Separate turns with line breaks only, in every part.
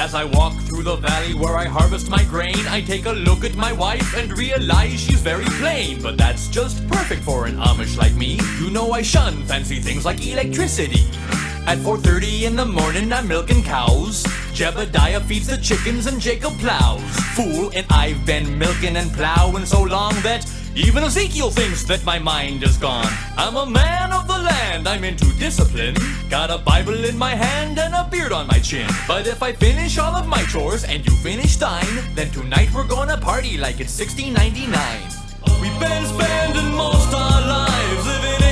As I walk through the valley where I harvest my grain, I take a look at my wife and realize she's very plain. But that's just perfect for an Amish like me. You know I shun fancy things like electricity. At 4.30 in the morning, I'm milking cows. Jebediah feeds the chickens and Jacob plows. Fool, and I've been milking and plowing so long that even Ezekiel thinks that my mind is gone. I'm a man of the land, I'm into discipline. Got a Bible in my hand and a beard on my chin. But if I finish all of my chores and you finish thine, then tonight we're gonna party like it's 1699. We've been spending most our lives living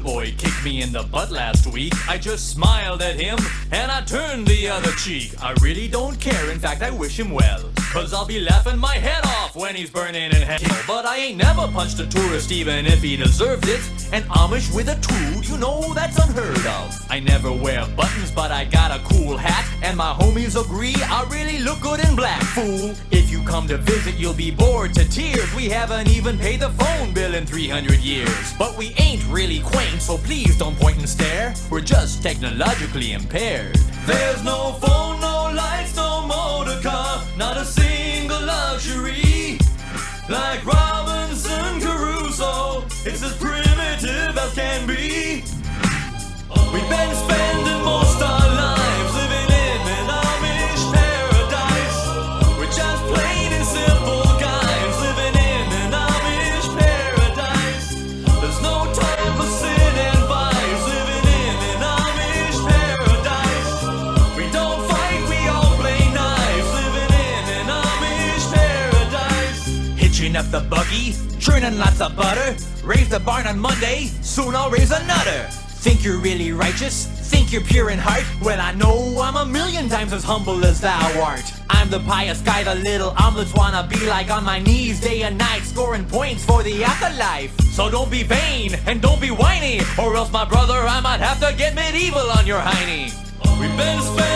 Boy kicked me in the butt last week. I just smiled at him and I turned the other cheek. I really don't care, in fact, I wish him well. Cause I'll be laughing my head off when he's burning in hell. But I ain't never punched a tourist, even if he deserved it. And Amish with a tool, you know that's unheard of. I never wear buttons, but I got a cool hat. And my homies agree I really look good in black, fool. If you come to visit, you'll be bored to tears. We haven't even paid the phone bill in 300 years. But we ain't really quaint, so please don't point and stare. We're just technologically impaired. There's no phone, no lights, no Hitching up the buggy, churning lots of butter. Raise the barn on Monday, soon I'll raise another. Think you're really righteous? Think you're pure in heart? Well, I know I'm a million times as humble as thou art. I'm the pious guy the little Amlettes wanna be like on my knees day and night, scoring points for the afterlife. So don't be vain and don't be whiny, or else, my brother, I might have to get medieval on your hiney. We've been spending